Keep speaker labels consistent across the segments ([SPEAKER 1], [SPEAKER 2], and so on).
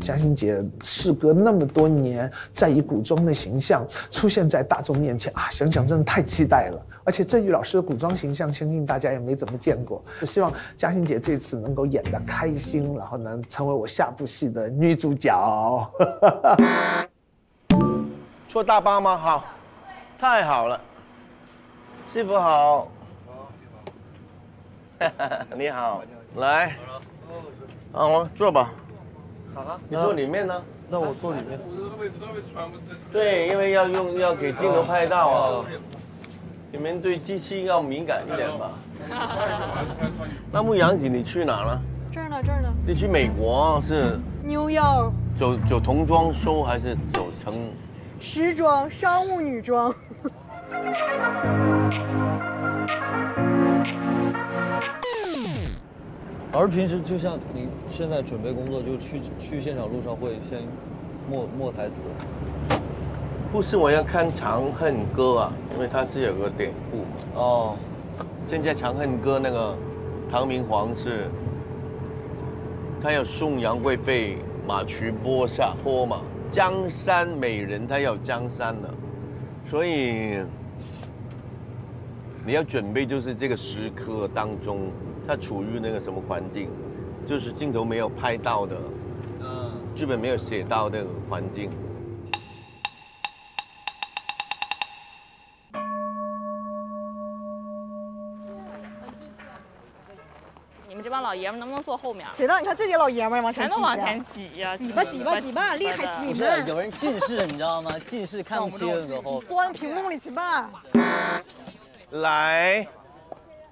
[SPEAKER 1] 嘉欣姐，事隔那么多年，在以古装的形象出现在大众面前啊，想想真的太期待了。而且郑宇老师的古装形象，相信大家也没怎么见过。希望嘉欣姐这次能够演得开心，然后能成为我下部戏的女主角。
[SPEAKER 2] 坐 大巴吗？好，太好了。师傅好。你好。来，好，来。坐吧。你坐里面呢，
[SPEAKER 3] 那我坐里面。
[SPEAKER 2] 对，因为要用，要给镜头拍到啊，你们对机器要敏感一点吧。那牧羊子，你去哪了？
[SPEAKER 4] 这儿呢，这儿呢。
[SPEAKER 2] 你去美国是
[SPEAKER 4] ？n e w York。
[SPEAKER 2] 走走童装收还是走成？
[SPEAKER 4] 时装、商务女装。
[SPEAKER 3] 而平时就像你现在准备工作，就去去现场路上会先默默台词。
[SPEAKER 2] 不是我要看《长恨歌》啊，因为它是有个典故。哦，现在《长恨歌》那个唐明皇是，他要送杨贵妃马去坡下坡嘛，江山美人他要江山的，所以你要准备就是这个时刻当中。他处于那个什么环境，就是镜头没有拍到的，嗯，剧本没有写到那个环境。
[SPEAKER 5] 你们这帮老爷们能不能坐后面？
[SPEAKER 4] 谁让你看这些老爷们儿呀？
[SPEAKER 5] 全都往前挤呀！
[SPEAKER 4] 挤吧挤吧挤吧，厉害死你们！
[SPEAKER 6] 有人近视，你知道吗？近视看 不清。
[SPEAKER 4] 钻屏幕里去吧。
[SPEAKER 2] 来。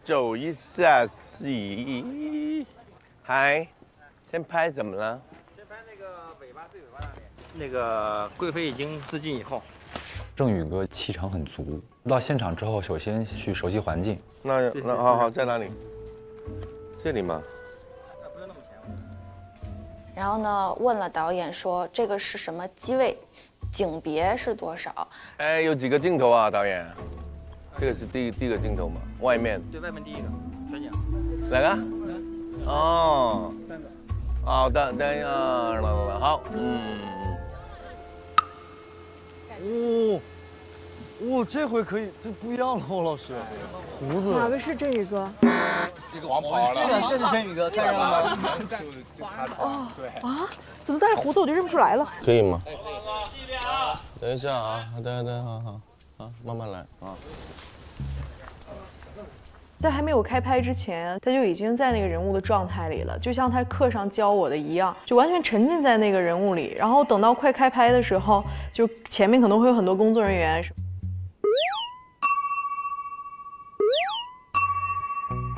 [SPEAKER 2] 走一下，洗，嗨，先拍怎么了？先拍那个
[SPEAKER 7] 尾巴最尾巴那边。那个贵妃已经自尽以后。
[SPEAKER 8] 郑宇哥气场很足，到现场之后首先去熟悉环境。
[SPEAKER 2] 那那好好在哪里？这里吗？
[SPEAKER 5] 然后呢？问了导演说这个是什么机位，景别是多少？
[SPEAKER 2] 哎，有几个镜头啊，导演？这个是第第一个镜头嘛？外面。
[SPEAKER 7] 对，外面第一个，全景。
[SPEAKER 2] 哪个？哦。三个。好的，等一下，来来来，好，嗯。
[SPEAKER 3] 哦，哦，这回可以，这不一样了，霍老师。胡子。
[SPEAKER 4] 哪个是振宇哥？
[SPEAKER 7] 这个王毛。
[SPEAKER 6] 这个这是振宇哥，在上了。
[SPEAKER 4] 哦。啊？怎么带着胡子我就认不出来了？
[SPEAKER 2] 可以吗？可以等一下啊！等一等一下，好。慢慢来啊！
[SPEAKER 4] 在还没有开拍之前，他就已经在那个人物的状态里了，就像他课上教我的一样，就完全沉浸在那个人物里。然后等到快开拍的时候，就前面可能会有很多工作人员，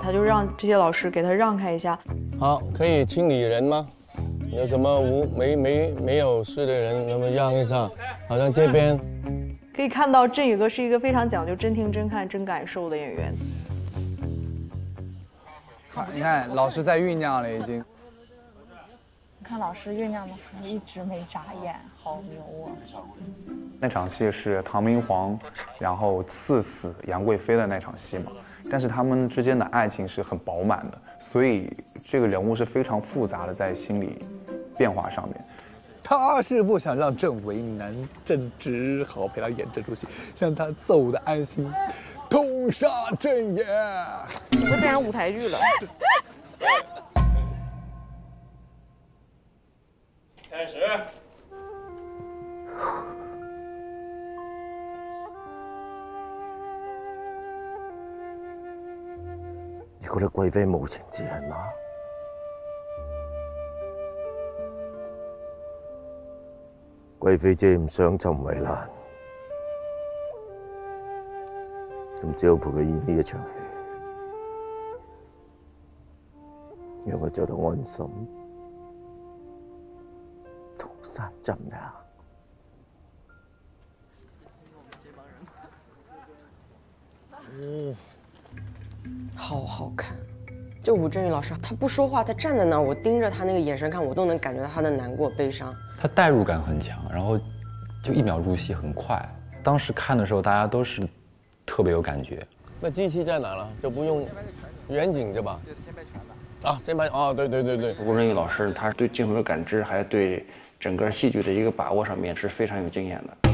[SPEAKER 4] 他就让这些老师给他让开一下。
[SPEAKER 2] 好，可以清理人吗？有什么无没没没有事的人，能不能让一下？好像这边。
[SPEAKER 4] 可以看到，振宇哥是一个非常讲究真听、真看、真感受的演员。
[SPEAKER 9] 你看，老师在酝酿了已经。
[SPEAKER 5] 你看老师酝酿的时候一直没眨眼，好牛啊！
[SPEAKER 8] 那场戏是唐明皇，然后赐死杨贵妃的那场戏嘛？但是他们之间的爱情是很饱满的，所以这个人物是非常复杂的，在心理变化上面。
[SPEAKER 9] 他是不想让朕为难，朕只好陪他演这出戏，让他走得安心。通杀朕也！
[SPEAKER 5] 这变成舞台剧了。
[SPEAKER 7] 开始。
[SPEAKER 2] 你觉得贵妃母情节吗？贵妃姐唔想寻为难，咁只好陪佢演呢一场戏，让佢嗰种安心。痛煞惨
[SPEAKER 10] 呀！好好看！就吴镇宇老师，他不说话，他站在那儿，我盯着他那个眼神看，我都能感觉到他的难过、悲伤。
[SPEAKER 8] 它代入感很强，然后就一秒入戏很快。当时看的时候，大家都是特别有感觉。
[SPEAKER 2] 那机器在哪了？就不用远景，对吧？啊，先把……哦，对对对对。
[SPEAKER 11] 吴镇宇老师他对镜头的感知，还有对整个戏剧的一个把握上面是非常有经验的。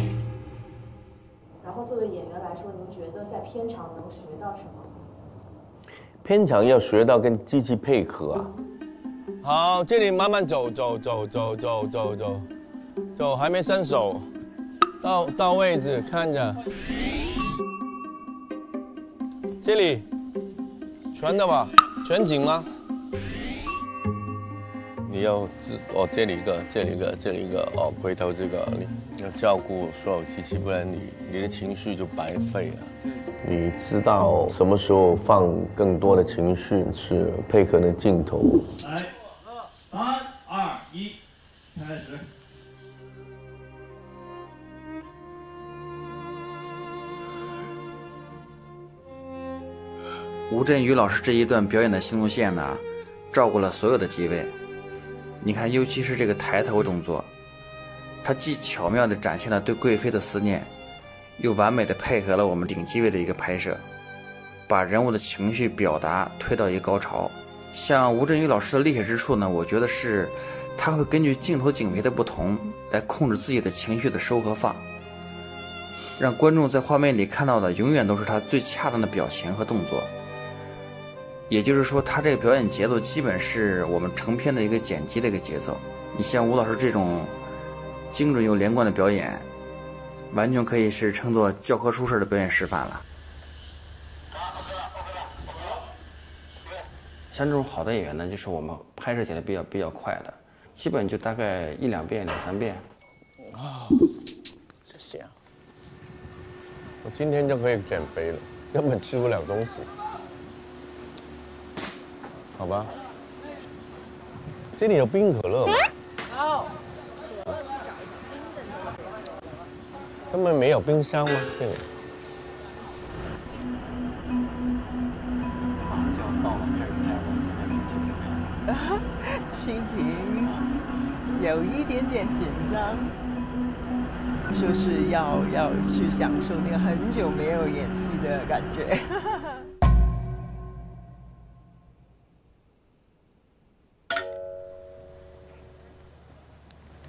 [SPEAKER 12] 然后作为演员来说，您觉得在片场能学到什么？
[SPEAKER 2] 片场要学到跟机器配合啊。好，这里慢慢走走走走走走走，走还没伸手，到到位置看着，这里，全的吧，全景吗？你要指哦，这里一个这里一个这里一个哦，回头这个你要照顾所有机器，不然你你的情绪就白费了。你知道什么时候放更多的情绪去配合那镜头。
[SPEAKER 13] 吴镇宇老师这一段表演的行路线呢，照顾了所有的机位。你看，尤其是这个抬头动作，他既巧妙地展现了对贵妃的思念，又完美地配合了我们顶机位的一个拍摄，把人物的情绪表达推到一个高潮。像吴镇宇老师的厉害之处呢，我觉得是他会根据镜头景别的不同来控制自己的情绪的收和放，让观众在画面里看到的永远都是他最恰当的表情和动作。也就是说，他这个表演节奏基本是我们成片的一个剪辑的一个节奏。你像吴老师这种精准又连贯的表演，完全可以是称作教科书式的表演示范了。
[SPEAKER 11] 好像这种好的演员呢，就是我们拍摄起来比较比较快的，基本就大概一两遍、两三遍。
[SPEAKER 2] 啊，这谢。我今天就可以减肥了，根本吃不了东西。好吧，这里有冰可乐。
[SPEAKER 14] 哦，
[SPEAKER 2] 他们没有冰箱吗？这里。
[SPEAKER 6] 心情
[SPEAKER 15] 有一点点紧张，就是要要去享受那个很久没有演戏的感觉。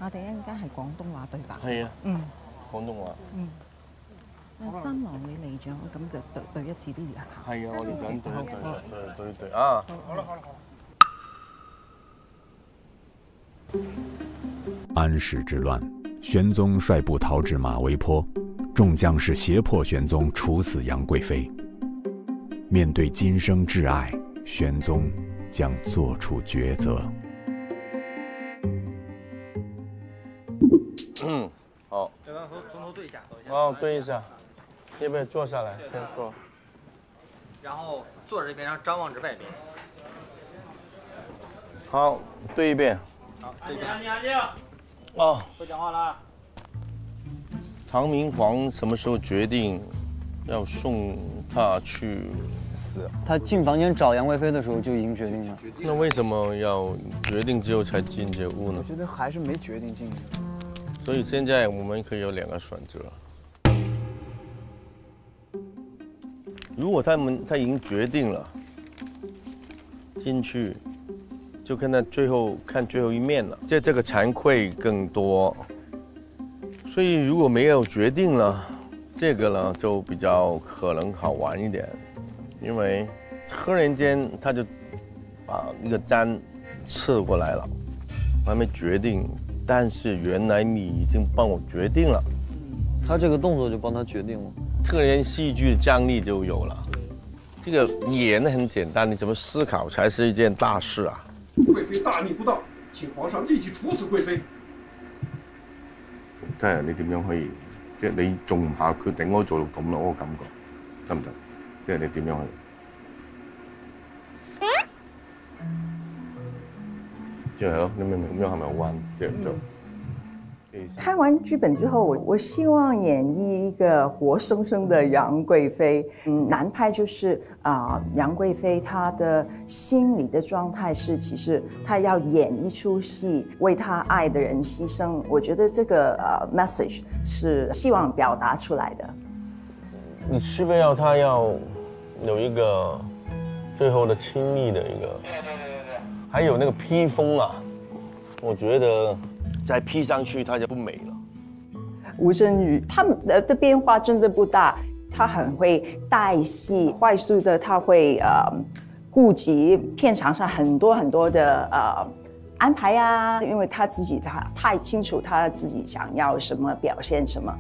[SPEAKER 14] 我哋一陣間係廣東話對白。
[SPEAKER 2] 係啊，
[SPEAKER 14] 嗯，
[SPEAKER 2] 廣東話。
[SPEAKER 14] 嗯，阿三郎你嚟咗，咁就對對一次啲字。
[SPEAKER 2] 係啊，我哋咁對一對對對啊！
[SPEAKER 14] 好啦，好啦，好
[SPEAKER 16] 安史之乱，玄宗率部逃至马嵬坡，众将士胁迫玄宗处死杨贵妃。面对今生挚爱，玄宗将做出抉擇。
[SPEAKER 2] 嗯，好。
[SPEAKER 7] 对，从头对一下。
[SPEAKER 2] 哦，对一下。要不要坐下来？先坐。
[SPEAKER 7] 然后坐着这边，然后张望着外边。
[SPEAKER 2] 好，对一遍。
[SPEAKER 7] 好，安静，安静，安静。
[SPEAKER 2] 哦，
[SPEAKER 7] 不讲话了。
[SPEAKER 2] 唐明皇什么时候决定要送他去死？
[SPEAKER 3] 他进房间找杨贵妃的时候就已经决定了。
[SPEAKER 2] 那为什么要决定之后才进这屋呢？
[SPEAKER 9] 我觉得还是没决定进去。
[SPEAKER 2] 所以现在我们可以有两个选择。如果他们他已经决定了进去，就看他最后看最后一面了，这这个惭愧更多。所以如果没有决定了，这个呢就比较可能好玩一点，因为突然间他就把那个针刺过来了，还没决定。但是原来你已经帮我决定了，
[SPEAKER 3] 他这个动作就帮他决定了，
[SPEAKER 2] 特别戏剧张力就有了。这个演很简单，你怎么思考才是一件大事啊？
[SPEAKER 17] 贵妃大逆不道，请皇上立即处死贵妃。
[SPEAKER 18] 即系你点样可以，即系你做唔下决定，我做到咁咯，我感觉得唔得？即系你点样去？对喽，那边没有，没有还没有弯，对对。
[SPEAKER 19] 看完剧本之后，我我希望演绎一个活生生的杨贵妃。嗯，男派就是啊，杨贵妃她的心理的状态是，其实她要演一出戏，为她爱的人牺牲。我觉得这个呃 message 是希望表达出来的。
[SPEAKER 2] 你是不是要她要有一个最后的亲密的一个？还有那个披风啊，我觉得再披上去它就不美了。
[SPEAKER 19] 吴镇宇他们的变化真的不大，他很会带戏，快速的他会呃顾及片场上很多很多的呃安排呀，因为他自己他太清楚他自己想要什么表现什么。